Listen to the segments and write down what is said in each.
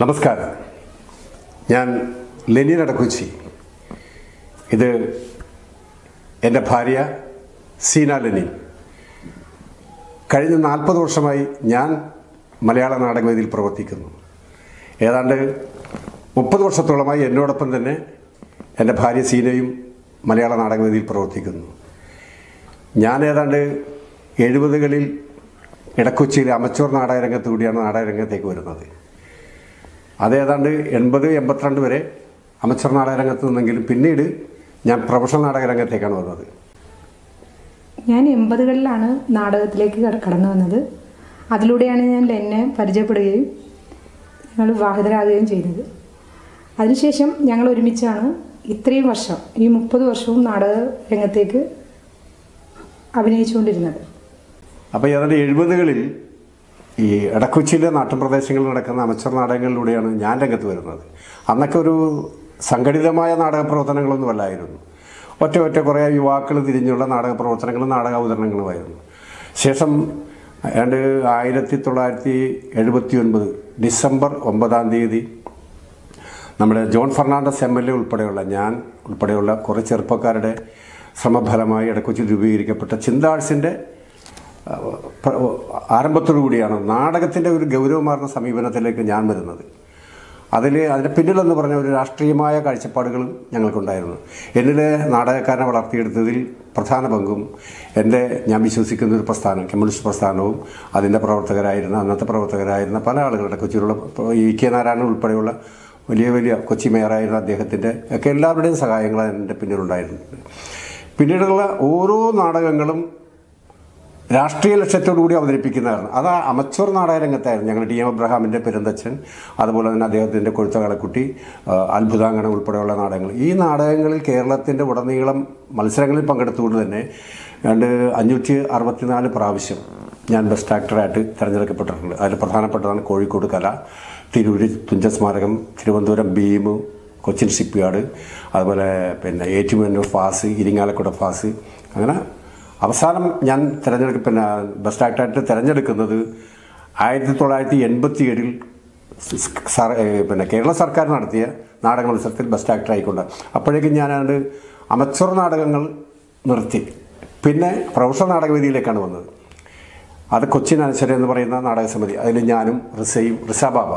നമസ്കാരം. ഞാൻ ലെനിൻ അടക്കുച്ചി ഇത് എന്റെ ഭാര്യ സീന ലെനിൻ. കഴിഞ്ഞ നാൽപ്പത് വർഷമായി ഞാൻ മലയാള നാടകവേദിയിൽ പ്രവർത്തിക്കുന്നു. ഏതാണ്ട് മുപ്പത് വർഷത്തോളമായി എന്നോടൊപ്പം തന്നെ എന്റെ ഭാര്യ സീനയും മലയാള നാടകവേദിയിൽ പ്രവർത്തിക്കുന്നു. ഞാൻ ഏതാണ്ട് എഴുപതുകളിൽ ഇടക്കൊച്ചിയിലെ അമച്ചൂർ നാടകരംഗത്ത് കൂടിയാണ് നാടകരംഗത്തേക്ക് വരുന്നത്. അത് ഏതാണ്ട് എൺപത് എൺപത്തിരണ്ട് വരെ അമച്ചർ നാടകരംഗത്ത് നിന്നെങ്കിലും പിന്നീട് ഞാൻ പ്രൊഫഷണൽ നാടകരംഗത്തേക്കാണ് വന്നത്. ഞാൻ എൺപതുകളിലാണ് നാടകത്തിലേക്ക് കട- കടന്നു വന്നത്. അതിലൂടെയാണ് ഞാൻ എന്നെ പരിചയപ്പെടുകയും ഞങ്ങൾ വിവാഹിതരാകുകയും ചെയ്തത്. അതിനുശേഷം ഞങ്ങൾ ഒരുമിച്ചാണ് ഇത്രയും വർഷം ഈ മുപ്പത് വർഷവും നാടക രംഗത്തേക്ക് അഭിനയിച്ചുകൊണ്ടിരുന്നത്. അപ്പോൾ ഏതാണ്ട് എഴുപതുകളിൽ ഈ ഇടക്കൊച്ചിയിലെ നാട്ടുപ്രദേശങ്ങളിൽ നടക്കുന്ന അമച്ചർ നാടകങ്ങളിലൂടെയാണ് ഞാൻ രംഗത്ത് വരുന്നത്. അന്നൊക്കെ ഒരു സംഘടിതമായ നാടക പ്രവർത്തനങ്ങളൊന്നും അല്ലായിരുന്നു ഒറ്റ ഒറ്റ കുറേ യുവാക്കൾ തിരിഞ്ഞുള്ള നാടക പ്രവർത്തനങ്ങളും നാടക അവതരണങ്ങളുമായിരുന്നു ശേഷം ഏതാണ്ട് ആയിരത്തി തൊള്ളായിരത്തി എഴുപത്തി ഒൻപത് ഡിസംബർ ഒമ്പതാം തീയതി നമ്മുടെ John Fernandez M L A ഉൾപ്പെടെയുള്ള ഞാൻ ഉൾപ്പെടെയുള്ള കുറേ ചെറുപ്പക്കാരുടെ ശ്രമഫലമായി ഇടക്കൊച്ചി രൂപീകരിക്കപ്പെട്ട ചിന്താഴ്സിന്റെ ആരംഭത്തോടു കൂടിയാണ് നാടകത്തിന്റെ ഒരു ഗൗരവമാർന്ന സമീപനത്തിലേക്ക് ഞാൻ വരുന്നത്. അതിൽ അതിന്റെ പിന്നിലെന്ന് പറഞ്ഞ ഒരു രാഷ്ട്രീയമായ കാഴ്ചപ്പാടുകളും ഞങ്ങൾക്കുണ്ടായിരുന്നു. എന്നിലെ നാടകക്കാരനെ വളർത്തിയെടുത്തതിൽ പ്രധാന പങ്കും എന്റെ ഞാൻ വിശ്വസിക്കുന്ന ഒരു പ്രസ്ഥാനം കമ്മ്യൂണിസ്റ്റ് പ്രസ്ഥാനവും അതിന്റെ പ്രവർത്തകരായിരുന്ന അന്നത്തെ പ്രവർത്തകരായിരുന്ന പല ആളുകളുടെ കൊച്ചിയിലുള്ള ഈ കെ നാരായണൻ ഉൾപ്പെടെയുള്ള വലിയ വലിയ കൊച്ചി മേയറായിരുന്ന അദ്ദേഹത്തിന്റെ ഒക്കെ എല്ലാവരുടെയും സഹായങ്ങൾ എന്റെ പിന്നിലുണ്ടായിട്ടുണ്ട് പിന്നീടുള്ള ഓരോ നാടകങ്ങളും രാഷ്ട്രീയ ലക്ഷ്യത്തോടു കൂടി അവതരിപ്പിക്കുന്നതാണ്. അത് അമച്ചൂർ നാടകരംഗത്തായിരുന്നു ഞങ്ങൾ ടി എം അബ്രഹാമിന്റെ പെരുന്തച്ഛൻ അതുപോലെ തന്നെ അദ്ദേഹത്തിന്റെ കൊഴുത്തകളക്കുട്ടി അത്ഭുതാങ്കണം ഉൾപ്പെടെയുള്ള നാടകങ്ങൾ. ഈ നാടകങ്ങളിൽ കേരളത്തിന്റെ ഉടനീളം മത്സരങ്ങളിൽ പങ്കെടുത്തുകൊണ്ട് തന്നെ രണ്ട് അഞ്ഞൂറ്റി അറുപത്തിനാല് പ്രാവശ്യം ഞാൻ ബെസ്റ്റ് ആക്ടറായിട്ട് തിരഞ്ഞെടുക്കപ്പെട്ടിട്ടുണ്ട്. അതിൽ പ്രധാനപ്പെട്ടതാണ് കോഴിക്കോട് കല തിരൂര് തുഞ്ചസ്മാരകം തിരുവനന്തപുരം ഭീമ് കൊച്ചിൻ സിപ്പിയാട് അതുപോലെ പിന്നെ ഏറ്റുമാനൂർ ഫാസ് ഇരിങ്ങാലക്കുട ഫാസ് അങ്ങനെ അവസാനം ഞാൻ തിരഞ്ഞെടുക്ക പിന്നെ ബെസ്റ്റ് ആക്ടറായിട്ട് തിരഞ്ഞെടുക്കുന്നത് ആയിരത്തി തൊള്ളായിരത്തി എൺപത്തി ഏഴിൽ പിന്നെ കേരള സർക്കാർ നടത്തിയ നാടക മത്സരത്തിൽ ബെസ്റ്റ് ആക്ടർ ആയിക്കൊണ്ട് അപ്പോഴേക്കും ഞാനാണ്ട് അമച്ചർ നാടകങ്ങൾ നിർത്തി. പിന്നെ പ്രൊഫഷണൽ നാടകവേദിയിലേക്കാണ് വന്നത്. അത് കൊച്ചിൻ അനശ്വര എന്ന് പറയുന്ന നാടക സമിതി. അതിൽ ഞാനും റിസയും റിസബാബ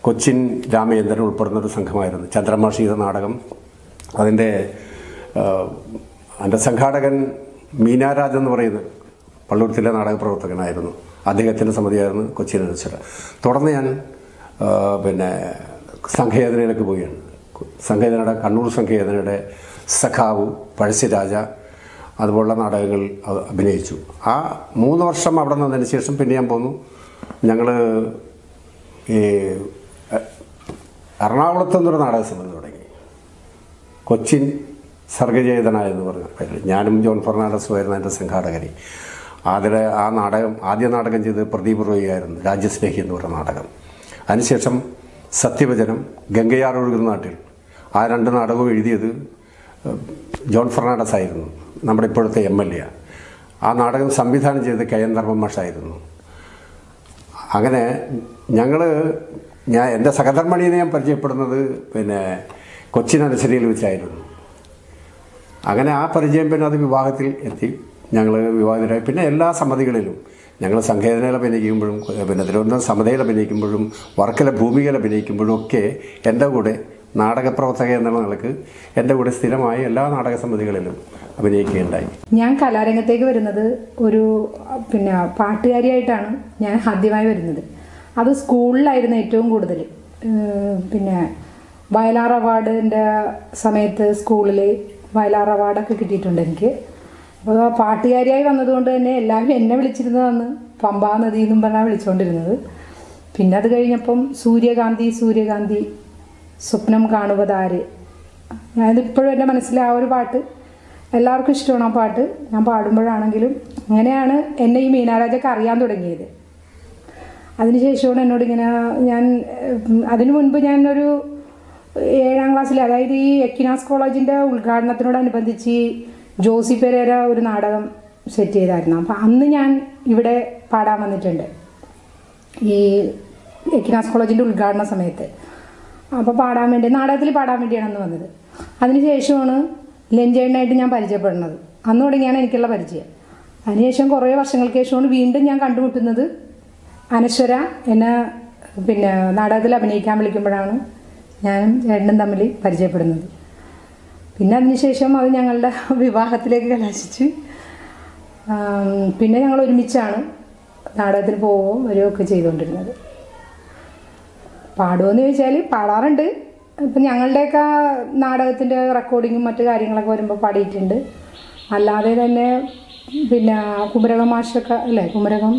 കൊച്ചിൻ രാമചന്ദ്രൻ ഉൾപ്പെടുന്ന ഒരു സംഘമായിരുന്നു. ചന്ദ്രമാഷി നാടകം. അതിന്റെ എന്റെ സംഘാടകൻ മീനാരാജ് എന്ന് പറയുന്നത് പള്ളൂർത്തിലെ നാടക പ്രവർത്തകനായിരുന്നു. അദ്ദേഹത്തിന്റെ സമിതിയായിരുന്നു കൊച്ചിയിൽ അനശ്വര തുടർന്ന് ഞാൻ പിന്നെ സംഘവേദനയിലേക്ക് പോവുകയാണ്. സംഘവേദനയുടെ കണ്ണൂർ സംഘവേദനയുടെ സഖാവ് പഴശ്ശിരാജ അതുപോലുള്ള നാടകങ്ങൾ അഭിനയിച്ചു. ആ മൂന്ന് വർഷം അവിടെ നിന്നതിന് ശേഷം പിന്നെ ഞാൻ പോന്നു. ഞങ്ങൾ ഈ എറണാകുളത്ത് നിന്നൊരു നാടക സമിതി തുടങ്ങി. കൊച്ചിൻ സർഗചേതന എന്ന് പറഞ്ഞ. പേരിൽ ഞാനും ജോൺ ഫെർണാണ്ടസുമായിരുന്നു എന്റെ സംഘാടകരി. അതിലെ ആ നാടകം ആദ്യ നാടകം ചെയ്തത് പ്രദീപ് റോയി ആയിരുന്നു രാജ്യസ്നേഹി എന്ന് പറഞ്ഞ നാടകം. അതിനുശേഷം സത്യവചനം ഗംഗയാർ ഒഴുകുന്ന നാട്ടിൽ. ആ രണ്ട് നാടകവും എഴുതിയത് ജോൺ ഫെർണാണ്ടസ് ആയിരുന്നു നമ്മുടെ ഇപ്പോഴത്തെ എം എൽ എ. ആ നാടകം സംവിധാനം ചെയ്തത് കെ എൻ ധർമ്മമാഷായിരുന്നു അങ്ങനെ ഞങ്ങൾ ഞാൻ എന്റെ സഹധർമ്മണിയെ ഞാൻ പരിചയപ്പെടുന്നത് പിന്നെ കൊച്ചിൻ അനുസരിയിൽ വെച്ചായിരുന്നു. അങ്ങനെ ആ പരിചയം പിന്നെ അത് വിവാഹത്തിൽ എത്തി. ഞങ്ങൾ വിവാഹിതരായി. പിന്നെ എല്ലാ സമിതികളിലും ഞങ്ങൾ സംഘേതനയിൽ അഭിനയിക്കുമ്പോഴും പിന്നെ തിരുവനന്തപുരം സമതയിൽ അഭിനയിക്കുമ്പോഴും വർക്കല ഭൂമികയിൽ അഭിനയിക്കുമ്പോഴും ഒക്കെ എന്റെ കൂടെ നാടകപ്രവർത്തക എന്നുള്ള നിലയ്ക്ക് എന്റെ കൂടെ സ്ഥിരമായി എല്ലാ നാടക സമിതികളിലും അഭിനയിക്കുകയുണ്ടായി. ഞാൻ കലാരംഗത്തേക്ക് വരുന്നത് ഒരു പിന്നെ പാട്ടുകാരിയായിട്ടാണ് ഞാൻ ആദ്യമായി വരുന്നത്. അത് സ്കൂളിലായിരുന്നു ഏറ്റവും കൂടുതൽ. പിന്നെ വയലാർ അവാർഡിന്റെ സമയത്ത് സ്കൂളിൽ വയലാർ അവാർഡൊക്കെ കിട്ടിയിട്ടുണ്ട് എനിക്ക്. അപ്പോൾ പാട്ടുകാരിയായി വന്നതുകൊണ്ട് തന്നെ എല്ലാവരും എന്നെ വിളിച്ചിരുന്നതെന്ന് പമ്പാ നദി എന്നും പറഞ്ഞാണ് വിളിച്ചുകൊണ്ടിരുന്നത് പിന്നെ അത് കഴിഞ്ഞപ്പം സൂര്യകാന്തി സൂര്യകാന്തി സ്വപ്നം കാണുവതാര്. ഞാനിപ്പോഴും എന്റെ മനസ്സിൽ ആ ഒരു പാട്ട് എല്ലാവർക്കും ഇഷ്ടമാണ് ആ പാട്ട്. ഞാൻ പാടുമ്പോഴാണെങ്കിലും അങ്ങനെയാണ് എന്നെ ഈ മീനാരാജൊക്കെ അറിയാൻ തുടങ്ങിയത്. അതിനുശേഷമാണ് എന്നോട് ഇങ്ങനെ ഞാൻ അതിനു മുൻപ് ഞാനൊരു ഏഴാം ക്ലാസ്സിൽ അതായത് ഈ എക്കിനാസ് കോളേജിന്റെ ഉദ്ഘാടനത്തിനോടനുബന്ധിച്ച് ജോസി പെരേര ഒരു നാടകം സെറ്റ് ചെയ്തായിരുന്നു. അപ്പം അന്ന് ഞാൻ ഇവിടെ പാടാൻ വന്നിട്ടുണ്ട്. ഈ എക്കിനാസ് കോളേജിന്റെ ഉദ്ഘാടന സമയത്ത്. അപ്പോൾ പാടാൻ വേണ്ടി നാടകത്തിൽ പാടാൻ വേണ്ടിയാണ് അന്ന് വന്നത്. അതിനുശേഷമാണ് ലഞ്ചേണ്ണായിട്ട് ഞാൻ പരിചയപ്പെടുന്നത്. അന്ന് തുടങ്ങിയാണ് എനിക്കുള്ള പരിചയം. അതിനുശേഷം കുറേ വർഷങ്ങൾക്ക് ശേഷമാണ് വീണ്ടും ഞാൻ കണ്ടുമുട്ടുന്നത് അനശ്വര എന്നെ പിന്നെ നാടകത്തിൽ അഭിനയിക്കാൻ വിളിക്കുമ്പോഴാണ്. ഞാനും ചേട്ടനും തമ്മിൽ പരിചയപ്പെടുന്നത്. പിന്നെ അതിനുശേഷം അത് ഞങ്ങളുടെ വിവാഹത്തിലേക്ക് കലാശിച്ച് പിന്നെ ഞങ്ങൾ ഒരുമിച്ചാണ് നാടകത്തിന് പോവുകയും വരികയൊക്കെ ചെയ്തുകൊണ്ടിരുന്നത്. പാടുമെന്ന് ചോദിച്ചാൽ പാടാറുണ്ട്. ഇപ്പം ഞങ്ങളുടെയൊക്കെ നാടകത്തിന്റെ റെക്കോർഡിങ്ങും മറ്റു കാര്യങ്ങളൊക്കെ വരുമ്പോൾ പാടിയിട്ടുണ്ട്. അല്ലാതെ തന്നെ പിന്നെ കുമരകം മാഷൊക്കെ അല്ലേ? കുമരകം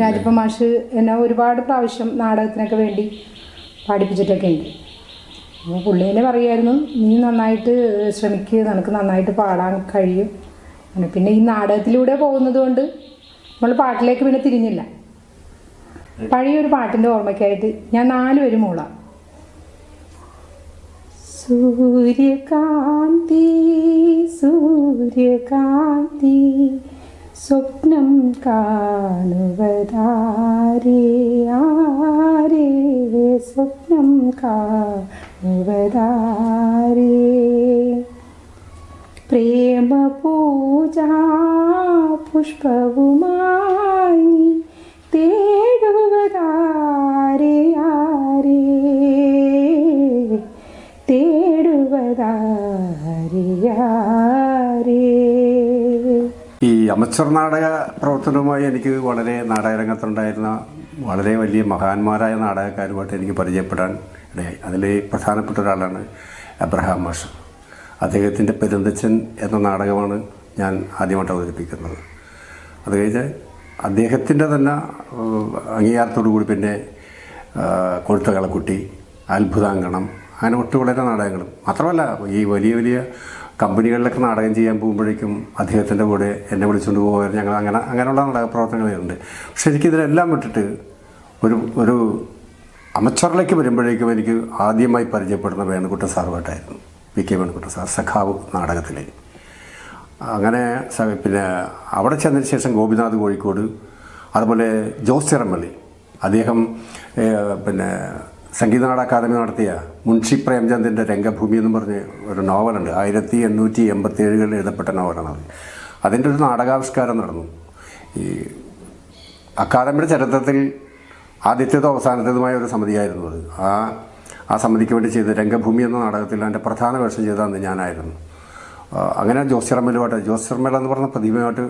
രാജപ്പ മാഷ് എന്നെ ഒരുപാട് പ്രാവശ്യം നാടകത്തിനൊക്കെ വേണ്ടി പാടിപ്പിച്ചിട്ടൊക്കെ ഉണ്ട് അപ്പോൾ പുള്ളി തന്നെ പറയുമായിരുന്നു നീ നന്നായിട്ട് ശ്രമിക്കുക നിനക്ക് നന്നായിട്ട് പാടാൻ കഴിയും. പിന്നെ ഈ നാടകത്തിലൂടെ പോകുന്നത് കൊണ്ട് നമ്മൾ പാട്ടിലേക്ക് പിന്നെ തിരിഞ്ഞില്ല. പഴയൊരു പാട്ടിന്റെ ഓർമ്മയ്ക്കായിട്ട് ഞാൻ നാല് പേര് മൂള. സൂര്യകാന്തി സൂര്യകാന്തി സ്വപ്നം കാണുവതാരേ ആരേ സ്വപ്നം കാണുവതാരേ പ്രേമപൂജാ പുഷ്പവുമായി തേടുവതാരേ ഈ അമച്ചർ നാടക പ്രവർത്തനവുമായി എനിക്ക് വളരെ നാടകരംഗത്തുണ്ടായിരുന്ന വളരെ വലിയ മഹാന്മാരായ നാടകക്കാരുമായിട്ട് എനിക്ക് പരിചയപ്പെടാൻ ഇടയായി. അതിൽ പ്രധാനപ്പെട്ട ഒരാളാണ് അബ്രഹാം മാഷ്. അദ്ദേഹത്തിന്റെ പെരുന്തച്ചൻ എന്ന നാടകമാണ് ഞാൻ ആദ്യമായിട്ട് അവതരിപ്പിക്കുന്നത്. അത് കഴിഞ്ഞ് അദ്ദേഹത്തിന്റെ തന്നെ അംഗീകാരത്തോടു കൂടി പിന്നെ കൊഴുത്തകളക്കുട്ടി അത്ഭുതാങ്കണം അങ്ങനെ ഒട്ടു വളരെ നാടകങ്ങളും മാത്രമല്ല ഈ വലിയ വലിയ കമ്പനികളിലൊക്കെ നാടകം ചെയ്യാൻ പോകുമ്പോഴേക്കും അദ്ദേഹത്തിന്റെ കൂടെ എന്നെ വിളിച്ചുകൊണ്ട് പോകാൻ ഞങ്ങൾ അങ്ങനെ അങ്ങനെയുള്ള നാടക പ്രവർത്തനങ്ങളുണ്ട് പക്ഷെ എനിക്കിതിനെല്ലാം വിട്ടിട്ട് ഒരു ഒരു അമച്ചറിലേക്ക് വരുമ്പോഴേക്കും എനിക്ക് ആദ്യമായി പരിചയപ്പെടുന്ന വേണുകുട്ട സാറുമായിട്ടായിരുന്നു വി കെ വേണുകുട്ട സാർ സഖാവ് നാടകത്തിലെ. അങ്ങനെ പിന്നെ അവിടെ ചെന്നതിന് ശേഷം ഗോപിനാഥ് കോഴിക്കോട് അതുപോലെ ജോസ് ചിറമ്പള്ളി അദ്ദേഹം പിന്നെ സംഗീത നാടക അക്കാദമി നടത്തിയ മുൻഷി പ്രേംചന്ദിന്റെ രംഗഭൂമി എന്ന് പറഞ്ഞ് ഒരു നോവലുണ്ട്. ആയിരത്തി എണ്ണൂറ്റി എൺപത്തി ഏഴുകളിൽ എഴുതപ്പെട്ട നോവലാണ് അത്. അതിന്റെ ഒരു നാടകാവിഷ്കാരം നടന്നു. ഈ അക്കാദമിയുടെ ചരിത്രത്തിൽ ആദ്യത്തേതും അവസാനത്തേതുമായ ഒരു സമിതിയായിരുന്നു അത്. ആ ആ സമിതിക്ക് വേണ്ടി ചെയ്ത രംഗഭൂമി എന്ന നാടകത്തിൽ എന്റെ പ്രധാന വേഷം ചെയ്ത അന്ന് ഞാനായിരുന്നു. അങ്ങനെ ജോസ് ശർമ്മലുമായിട്ട് ജോസ് ശർമ്മല എന്ന് പറഞ്ഞ പ്രതിഭയുമായിട്ട്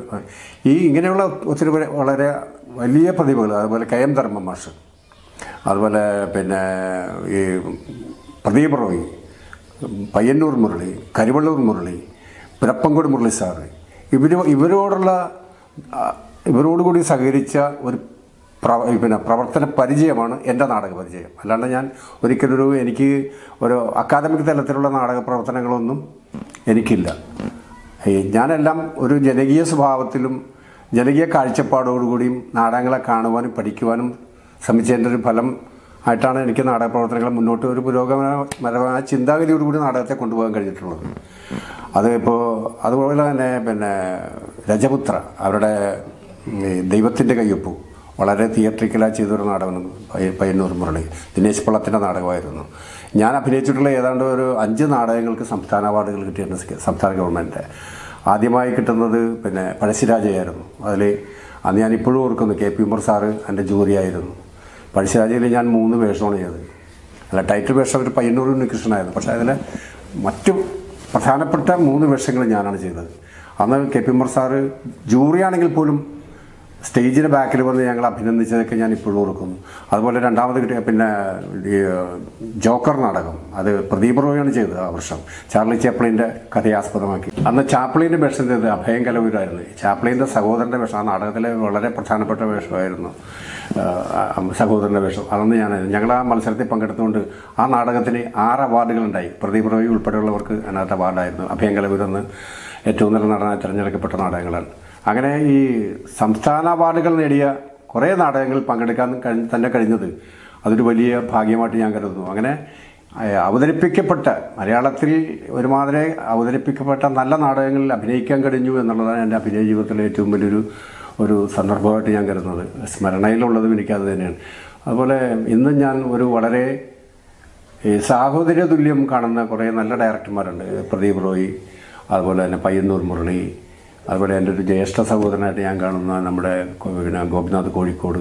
ഈ ഇങ്ങനെയുള്ള ഒത്തിരി വളരെ വലിയ പ്രതിഭകൾ അതുപോലെ കെ എം ധർമ്മ മാഷ് അതുപോലെ പിന്നെ ഈ പ്രദീപ് പയ്യന്നൂർ മുരളി കരുവള്ളൂർ മുരളി പുരപ്പങ്കോട് മുരളി സാറ് ഇവർ ഇവരോടുള്ള ഇവരോടുകൂടി സഹകരിച്ച ഒരു പിന്നെ പ്രവർത്തന പരിചയമാണ് എന്റെ നാടക പരിചയം. അല്ലാണ്ട് ഞാൻ ഒരിക്കലൊരു എനിക്ക് ഒരു അക്കാദമിക് തലത്തിലുള്ള നാടക പ്രവർത്തനങ്ങളൊന്നും എനിക്കില്ല. ഞാനെല്ലാം ഒരു ജനകീയ സ്വഭാവത്തിലും ജനകീയ കാഴ്ചപ്പാടോടുകൂടിയും നാടകങ്ങളെ കാണുവാനും പഠിക്കുവാനും ശ്രമിച്ചതിന്റെ ഒരു ഫലം ആയിട്ടാണ് എനിക്ക് നാടക പ്രവർത്തനങ്ങൾ മുന്നോട്ട് ഒരു പുരോഗമനപരമായ ചിന്താഗതിയോടുകൂടി നാടകത്തെ കൊണ്ടുപോകാൻ കഴിഞ്ഞിട്ടുള്ളത്. അത് ഇപ്പോൾ അതുപോലെ തന്നെ പിന്നെ രജപുത്ര അവരുടെ ദൈവത്തിന്റെ കയ്യൊപ്പു. വളരെ തിയേറ്ററിക്കലായി ചെയ്തൊരു പയ്യ- പയ്യന്നൂർ മുരളി ദിനേശ് പള്ളത്തിന്റെ നാടകമായിരുന്നു. ഞാൻ അഭിനയിച്ചിട്ടുള്ള ഏതാണ്ട് ഒരു അഞ്ച് നാടകങ്ങൾക്ക് സംസ്ഥാന അവാർഡുകൾ കിട്ടിയിട്ടുണ്ട് സംസ്ഥാന ഗവൺമെന്റ് ആദ്യമായി കിട്ടുന്നത് പിന്നെ പഴശ്ശിരാജയായിരുന്നു. അതിൽ അന്ന് ഞാൻ ഇപ്പോഴും ഓർക്കുന്നു കെ പി ഉമർ സാറ് എന്റെ ജൂറിയായിരുന്നു. പഴശ്ശിരാജയിൽ ഞാൻ മൂന്ന് വേഷമാണ് ചെയ്തത്. അല്ല ടൈറ്റിൽ വേഷം ഒരു പയ്യന്നൂർ ഉണ്ണികൃഷ്ണനായിരുന്നു. പക്ഷേ അതിൽ മറ്റു പ്രധാനപ്പെട്ട മൂന്ന് വേഷങ്ങൾ ഞാനാണ് ചെയ്തത്. അന്ന് കെ പി ഉമർ സാറ് ജൂറിയാണെങ്കിൽ പോലും സ്റ്റേജിന് ബാക്കിൽ വന്ന് ഞങ്ങൾ അഭിനന്ദിച്ചതൊക്കെ ഞാൻ ഇപ്പോഴും ഓർക്കുന്നു. അതുപോലെ രണ്ടാമത് കിട്ടിയ പിന്നെ ഈ ജോക്കർ നാടകം. അത് പ്രദീപ് റോയാണ് ചെയ്തത് ആ വർഷം. ചാർലി ചാപ്ലിന്റെ കഥയാസ്പദമാക്കി അന്ന് ചാപ്ലിന്റെ വേഷം ചെയ്തത് അഭയം കലവൂരായിരുന്നു. ചാപ്ലിന്റെ സഹോദരന്റെ വേഷം ആ നാടകത്തിലെ വളരെ പ്രധാനപ്പെട്ട വേഷമായിരുന്നു സഹോദരന്റെ വേഷം. അതൊന്ന് ഞാൻ ഞങ്ങൾ ആ മത്സരത്തിൽ പങ്കെടുത്തുകൊണ്ട് ആ നാടകത്തിന് ആറ് അവാർഡുകൾ ഉണ്ടായി പ്രദീപ് റോയി ഉൾപ്പെടെയുള്ളവർക്ക് അതിനകത്ത് അവാർഡായിരുന്നു. അഭയം കലവൂരെന്ന് ഏറ്റവും നല്ല നടനായി തിരഞ്ഞെടുക്കപ്പെട്ട നാടകങ്ങളാണ്. അങ്ങനെ ഈ സംസ്ഥാന അവാർഡുകൾ നേടിയ കുറേ നാടകങ്ങളിൽ പങ്കെടുക്കാൻ തന്നെ കഴിഞ്ഞത് അതൊരു വലിയ ഭാഗ്യമായിട്ട് ഞാൻ കരുതുന്നു. അങ്ങനെ അവതരിപ്പിക്കപ്പെട്ട മലയാളത്തിൽ ഒരുമാതിരി അവതരിപ്പിക്കപ്പെട്ട നല്ല നാടകങ്ങളിൽ അഭിനയിക്കാൻ കഴിഞ്ഞു എന്നുള്ളതാണ് എന്റെ അഭിനയ ജീവിതത്തിലെ ഏറ്റവും വലിയൊരു ഒരു സന്ദർഭമായിട്ട് ഞാൻ കരുതുന്നത്. സ്മരണയിലുള്ളതും എനിക്കത് തന്നെയാണ്. അതുപോലെ ഇന്ന് ഞാൻ ഒരു വളരെ സാഹോദര്യതുല്യം സാഹോദര്യ തുല്യം കാണുന്ന കുറേ നല്ല ഡയറക്ടർമാരുണ്ട്. പ്രദീപ് റോയി അതുപോലെ തന്നെ പയ്യന്നൂർ മുരളി അതുപോലെ എന്റെ ഒരു ജ്യേഷ്ഠ സഹോദരനായിട്ട് ഞാൻ കാണുന്ന നമ്മുടെ പിന്നെ ഗോപിനാഥ് കോഴിക്കോട്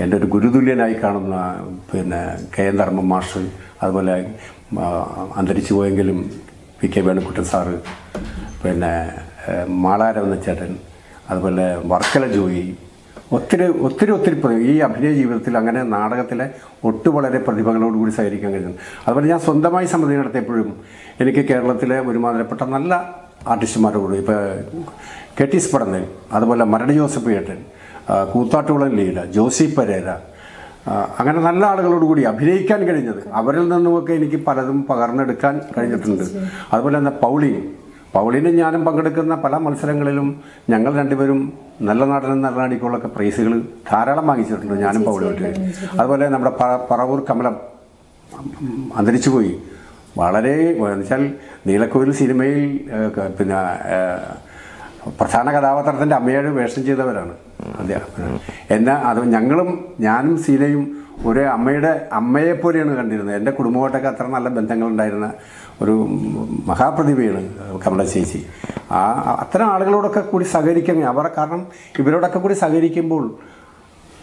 എന്റെ ഒരു ഗുരുതുല്യനായി കാണുന്ന പിന്നെ കെ എൻ ധർമ്മ മാഷ് അതുപോലെ അന്തരിച്ചു പോയെങ്കിലും പി കെ വേണുക്കുട്ടൻ സാറ് പിന്നെ മാളാര മാളാരവന്ന ചേട്ടൻ അതുപോലെ വർക്കല ജോയി ഒത്തിരി ഒത്തിരി ഒത്തിരി ഈ അഭിനയ ജീവിതത്തിൽ അങ്ങനെ നാടകത്തിലെ ഒട്ടു വളരെ പ്രതിഭകളോടുകൂടി സഹകരിക്കാൻ കഴിയുന്നു. അതുപോലെ ഞാൻ സ്വന്തമായി സമിതി നടത്തിയപ്പോഴും എനിക്ക് കേരളത്തിലെ ഒരുമാതിരപ്പെട്ട നല്ല ആർട്ടിസ്റ്റുമാരോട് ഇപ്പോൾ കെട്ടിസ് പടന്നൽ അതുപോലെ മരട് ജോസഫ് ഏട്ടൻ കൂത്താട്ടുകുളം ലീല ജോസി പരേര അങ്ങനെ നല്ല ആളുകളോട് കൂടി അഭിനയിക്കാൻ കഴിഞ്ഞത്. അവരിൽ നിന്നുമൊക്കെ എനിക്ക് പലതും പകർന്നെടുക്കാൻ കഴിഞ്ഞിട്ടുണ്ട്. അതുപോലെ തന്നെ പൗളിൻ പൗളിനും ഞാനും പങ്കെടുക്കുന്ന പല മത്സരങ്ങളിലും ഞങ്ങൾ രണ്ടുപേരും നല്ല നടനും നല്ല നടിക്കുള്ളൊക്കെ പ്രൈസുകൾ ധാരാളം വാങ്ങിച്ചിട്ടുണ്ട് ഞാനും പൗളിയോട്ട് അതുപോലെ നമ്മുടെ പറവൂർ കമലം അന്തരിച്ചു പോയി വളരെ എന്നുവെച്ചാൽ നീലക്കോയിൽ സിനിമയിൽ പിന്നെ പ്രധാന കഥാപാത്രത്തിന്റെ അമ്മയുടെ വേഷം ചെയ്തവരാണ്. അദ്ദേഹം എന്നാ അത് ഞങ്ങളും ഞാനും സീനയും ഒരു അമ്മയുടെ അമ്മയെ പോലെയാണ് കണ്ടിരുന്നത്. എന്റെ കുടുംബമായിട്ടൊക്കെ അത്ര നല്ല ബന്ധങ്ങളുണ്ടായിരുന്ന ഒരു മഹാപ്രതിഭയാണ് കമല ചേച്ചി ആ അത്തരം ആളുകളോടൊക്കെ കൂടി സഹകരിക്കാൻ അവരെ കാരണം ഇവരോടൊക്കെ കൂടി സഹകരിക്കുമ്പോൾ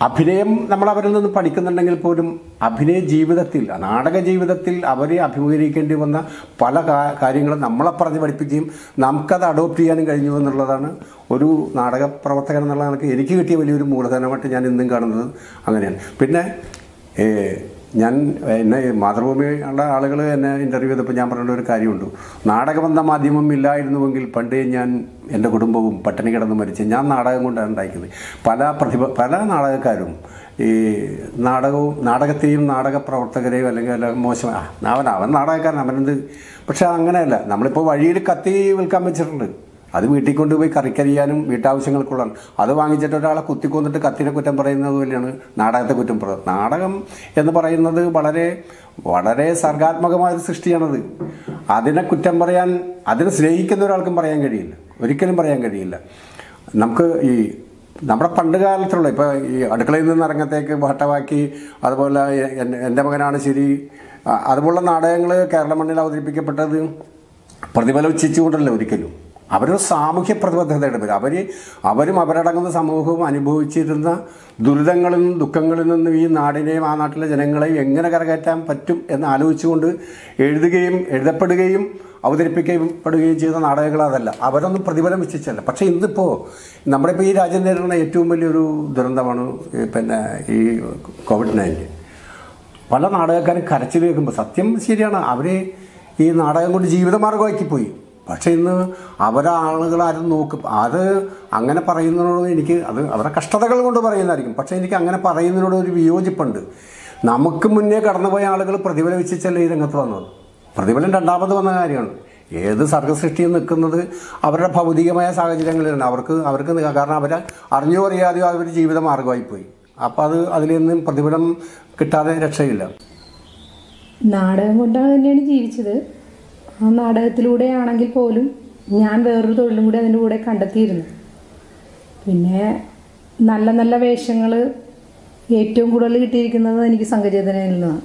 അഭിനയം നമ്മൾ അവരിൽ നിന്ന് പഠിക്കുന്നുണ്ടെങ്കിൽ പോലും അഭിനയ ജീവിതത്തിൽ നാടക ജീവിതത്തിൽ അവരെ അഭിമുഖീകരിക്കേണ്ടി വന്ന പല കാര്യങ്ങളും നമ്മളെ പറഞ്ഞ് പഠിപ്പിക്കുകയും നമുക്കത് അഡോപ്റ്റ് ചെയ്യാനും കഴിഞ്ഞു എന്നുള്ളതാണ് ഒരു നാടക പ്രവർത്തകൻ എന്നുള്ള എനിക്ക് കിട്ടിയ വലിയൊരു മൂലധനമായിട്ട് ഞാൻ ഇന്നും കാണുന്നത് അങ്ങനെയാണ്. പിന്നെ ഞാൻ എന്നെ മാതൃഭൂമിയുള്ള ആളുകൾ എന്നെ ഇന്റർവ്യൂ ചെയ്തപ്പോൾ ഞാൻ പറഞ്ഞ ഒരു കാര്യമുണ്ട്. നാടകമെന്ന മാധ്യമം ഇല്ലായിരുന്നുവെങ്കിൽ പണ്ടേ ഞാൻ എന്റെ കുടുംബവും പട്ടിണി കിടന്ന് മരിച്ച് ഞാൻ നാടകം കൊണ്ടാണ് ഉണ്ടാക്കിയത്. പല പ്രതിഭ പല നാടകക്കാരും ഈ നാടകവും നാടകത്തെയും നാടക പ്രവർത്തകരെയും അല്ലെങ്കിൽ അല്ല മോശം അവൻ അവൻ നാടകക്കാരൻ അവനെന്ത്? പക്ഷെ അങ്ങനെയല്ല. നമ്മളിപ്പോൾ വഴിയിൽ കത്തി വിൽക്കാൻ വെച്ചിട്ടുണ്ട്. അത് വീട്ടിൽ കൊണ്ടുപോയി കറിക്കരിയാനും വീട്ടാവശ്യങ്ങൾക്കുള്ളതാണ്. അത് വാങ്ങിച്ചിട്ട് ഒരാളെ കുത്തിക്കൊന്നിട്ട് കത്തിനെ കുറ്റം പറയുന്നത് പോലെയാണ് നാടകത്തെ കുറ്റം പറയുന്നത് നാടകം എന്ന് പറയുന്നത് വളരെ വളരെ സർഗാത്മകമായ ഒരു സൃഷ്ടിയാണത്. അതിനെ കുറ്റം പറയാൻ അതിനെ സ്നേഹിക്കുന്ന ഒരാൾക്കും പറയാൻ കഴിയില്ല. ഒരിക്കലും പറയാൻ കഴിയില്ല. നമുക്ക് ഈ നമ്മുടെ പണ്ട് കാലത്തുള്ള ഇപ്പോൾ ഈ അടുക്കളയിൽ നിന്ന് ഇറങ്ങത്തേക്ക് വട്ടവാക്കി അതുപോലെ എൻ- എന്റെ മകനാണ് ശരി അതുപോലുള്ള നാടകങ്ങൾ കേരള മണ്ണിൽ അവതരിപ്പിക്കപ്പെട്ടത് പ്രതിഫലം ഇച്ഛിച്ചുകൊണ്ടല്ല ഒരിക്കലും. അവരൊരു സാമൂഹ്യ പ്രതിബദ്ധതയുടെ പേര്. അവർ അവരും അവരടങ്ങുന്ന സമൂഹവും അനുഭവിച്ചിരുന്ന ദുരിതങ്ങളിൽ നിന്നും ദുഃഖങ്ങളിൽ നിന്നും ഈ നാടിനെയും ആ നാട്ടിലെ ജനങ്ങളെയും എങ്ങനെ കരകയറ്റാൻ പറ്റും എന്ന് ആലോചിച്ചുകൊണ്ട് എഴുതുകയും എഴുതപ്പെടുകയും അവതരിപ്പിക്കപ്പെടുകയും ചെയ്ത നാടകങ്ങൾ അതല്ല. അവരൊന്നും പ്രതിഫലം വെച്ചിച്ചല്ല പക്ഷേ ഇന്നിപ്പോൾ നമ്മുടെ ഇപ്പോൾ ഈ രാജ്യം നേരിടുന്ന ഏറ്റവും വലിയൊരു ദുരന്തമാണ് പിന്നെ ഈ കോവിഡ് നയന്റീൻ പല നാടകക്കാരും കരച്ചിൽ കേൾക്കുമ്പോൾ സത്യം ശരിയാണ് അവർ ഈ നാടകം കൊണ്ട് ജീവിതമാർഗമാക്കി പോയി പക്ഷേ ഇന്ന് അവരെ ആളുകളാരും നോക്കും അത് അങ്ങനെ പറയുന്നതിനോട് എനിക്ക് അത് അവരുടെ കഷ്ടതകൾ കൊണ്ട് പറയുന്നതായിരിക്കും. പക്ഷേ എനിക്ക് അങ്ങനെ പറയുന്നതിനോട് ഒരു വിയോജിപ്പുണ്ട്. നമുക്ക് മുന്നേ കടന്നുപോയ ആളുകൾ പ്രതിഫലം വെച്ചല്ലേ ഈ രംഗത്ത് വന്നത് പ്രതിഫലം രണ്ടാമത് വന്ന കാര്യമാണ്. ഏത് സർഗസൃഷ്ടിയും നിൽക്കുന്നത് അവരുടെ ഭൗതികമായ സാഹചര്യങ്ങളിലാണ്. അവർക്ക് അവർക്ക് കാരണം അവരെ അറിഞ്ഞോ അറിയാതെയോ അവർ ജീവിത പോയി അപ്പം അത് അതിൽ നിന്നും പ്രതിഫലം കിട്ടാതെ രക്ഷയില്ല. നാടകം കൊണ്ടാണ് തന്നെയാണ് ജീവിച്ചത്. നാടകത്തിലൂടെയാണെങ്കിൽ പോലും ഞാൻ വേറൊരു തൊഴിലും കൂടി അതിന്റെ കൂടെ കണ്ടെത്തിയിരുന്നു. പിന്നെ നല്ല നല്ല വേഷങ്ങൾ ഏറ്റവും കൂടുതൽ കിട്ടിയിരിക്കുന്നത് എനിക്ക് സംഘചേതനയിൽ നിന്നാണ്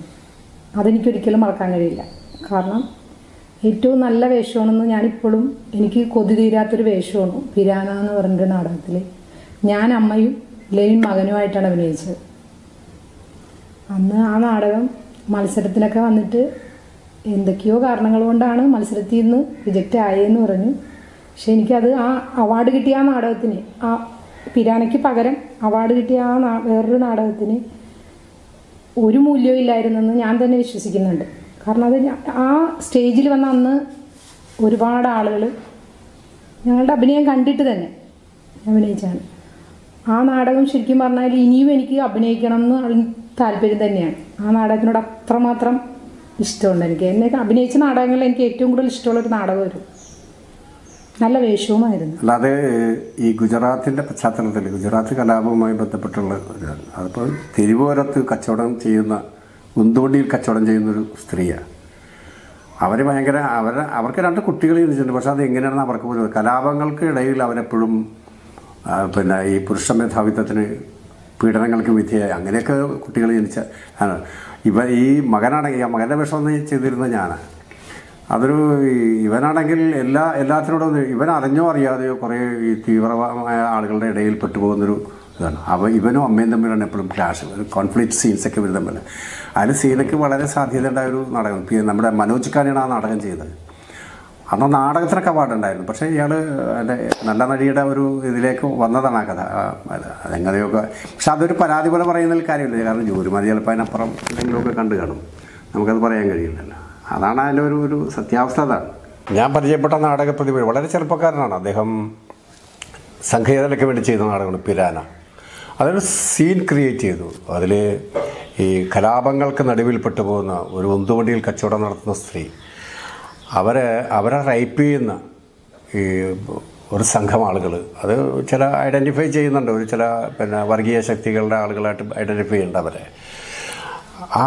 അതെനിക്കൊരിക്കലും മറക്കാൻ കഴിയില്ല. കാരണം ഏറ്റവും നല്ല വേഷമാണെന്ന് ഞാനിപ്പോഴും എനിക്ക് കൊതി തീരാത്തൊരു വേഷമാണ് പിരാന എന്ന് പറഞ്ഞൊരു നാടകത്തിൽ. ഞാൻ അമ്മയും ലെയിൻ മകനുമായിട്ടാണ് അഭിനയിച്ചത്. അന്ന് ആ നാടകം മത്സരത്തിനൊക്കെ വന്നിട്ട് എന്തൊക്കെയോ കാരണങ്ങൾ കൊണ്ടാണ് മത്സരത്തിൽ നിന്ന് റിജക്റ്റ് ആയെന്ന് പറഞ്ഞു. പക്ഷെ എനിക്കത് ആ അവാർഡ് കിട്ടിയ ആ നാടകത്തിന് ആ പിരാനയ്ക്ക് പകരം അവാർഡ് കിട്ടിയ ആ വേറൊരു നാടകത്തിന് ഒരു മൂല്യവും ഇല്ലായിരുന്നെന്ന് ഞാൻ തന്നെ വിശ്വസിക്കുന്നുണ്ട്. കാരണം അത് ആ സ്റ്റേജിൽ വന്ന അന്ന് ഒരുപാട് ആളുകൾ ഞങ്ങളുടെ അഭിനയം കണ്ടിട്ട് തന്നെ അഭിനയിച്ചാണ്. ആ നാടകം ശരിക്കും പറഞ്ഞാൽ ഇനിയും എനിക്ക് അഭിനയിക്കണം എന്ന് താല്പര്യം തന്നെയാണ്. ആ നാടകത്തിനോട് അത്രമാത്രം ഇഷ്ടമുണ്ട് എനിക്ക് എന്നെ അഭിനയിച്ച നാടകങ്ങളിൽ എനിക്ക് ഏറ്റവും കൂടുതൽ ഇഷ്ടമുള്ള ഒരു നാടകം വരും നല്ല വേഷവുമായിരുന്നു. അല്ലാതെ ഈ ഗുജറാത്തിന്റെ പശ്ചാത്തലത്തിൽ ഗുജറാത്ത് കലാപവുമായി ബന്ധപ്പെട്ടുള്ള അതിപ്പോൾ തിരുവോരത്ത് കച്ചവടം ചെയ്യുന്ന ഉന്തോണ്ടിയിൽ കച്ചവടം ചെയ്യുന്നൊരു സ്ത്രീയാണ് അവർ ഭയങ്കര അവർ അവർക്ക് രണ്ട് കുട്ടികൾ ഇരുന്നിട്ടുണ്ട് പക്ഷേ അത് എങ്ങനെയാണെന്ന് അവർക്ക് പോലും കലാപങ്ങൾക്ക് ഇടയിൽ അവരെപ്പോഴും പിന്നെ ഈ പുരുഷ മേധാവിത്വത്തിന് പീഡനങ്ങൾക്ക് വിധേയായി. അങ്ങനെയൊക്കെ കുട്ടികൾ ജനിച്ച ആണ്. ഇവ ഈ മകനാണെങ്കിൽ ആ മകന്റെ വിഷം ഒന്ന് ചെയ്തിരുന്നത് ഞാൻ അതൊരു ഇവനാണെങ്കിൽ എല്ലാ എല്ലാത്തിനോടും ഇവൻ അറിഞ്ഞോ അറിയാതെയോ കുറേ ഈ തീവ്രമായ ആളുകളുടെ ഇടയിൽ പെട്ടുപോകുന്നൊരു ഇതാണ്. അവ ഇവനും അമ്മയും തമ്മിലാണ് എപ്പോഴും ക്ലാഷ് കോൺഫ്ലിക്റ്റ് സീൻസൊക്കെ വരും തമ്മിൽ അതിൽ സീനൊക്കെ വളരെ സാധ്യതയുണ്ടായ ഒരു നാടകം. നമ്മുടെ മനോജ് ഖാനാണ് ആ നാടകം ചെയ്തത്. അന്ന് നാടകത്തിനൊക്കെ പാടുണ്ടായിരുന്നു പക്ഷേ ഇയാൾ എന്റെ നല്ല നടിയുടെ ഒരു ഇതിലേക്ക് വന്നതാണ് ആ കഥ. അതെങ്ങനെയൊക്കെ പക്ഷെ അതൊരു പരാതി പോലെ പറയുന്നതിൽ കാര്യമില്ല. കാരണം ജോലിമാരി ചിലപ്പോൾ അതിനപ്പുറം എന്തെങ്കിലുമൊക്കെ കണ്ടു കാണും. നമുക്കത് പറയാൻ കഴിയില്ലല്ലോ. അതാണ് അതിന്റെ ഒരു ഒരു സത്യാവസ്ഥ അതാണ്. ഞാൻ പരിചയപ്പെട്ട നാടക പ്രതിഭ വളരെ ചെറുപ്പക്കാരനാണ്. അദ്ദേഹം സംഘീതനൊക്കെ വേണ്ടി ചെയ്ത നാടകമാണ് പിരാന. അതൊരു സീൻ ക്രിയേറ്റ് ചെയ്തു. അതിൽ ഈ കലാപങ്ങൾക്ക് നടുവിൽപ്പെട്ടു പോകുന്ന ഒരു ഉന്തുവണ്ടിയിൽ കച്ചവടം നടത്തുന്ന സ്ത്രീ. അവരെ അവരെ റൈപ്പ് ചെയ്യുന്ന ഈ ഒരു സംഘം ആളുകൾ അത് ചില ഐഡന്റിഫൈ ചെയ്യുന്നുണ്ട്. ഒരു ചില പിന്നെ വർഗീയ ശക്തികളുടെ ആളുകളായിട്ട് ഐഡന്റിഫൈ ചെയ്യുന്നുണ്ട് അവരെ. ആ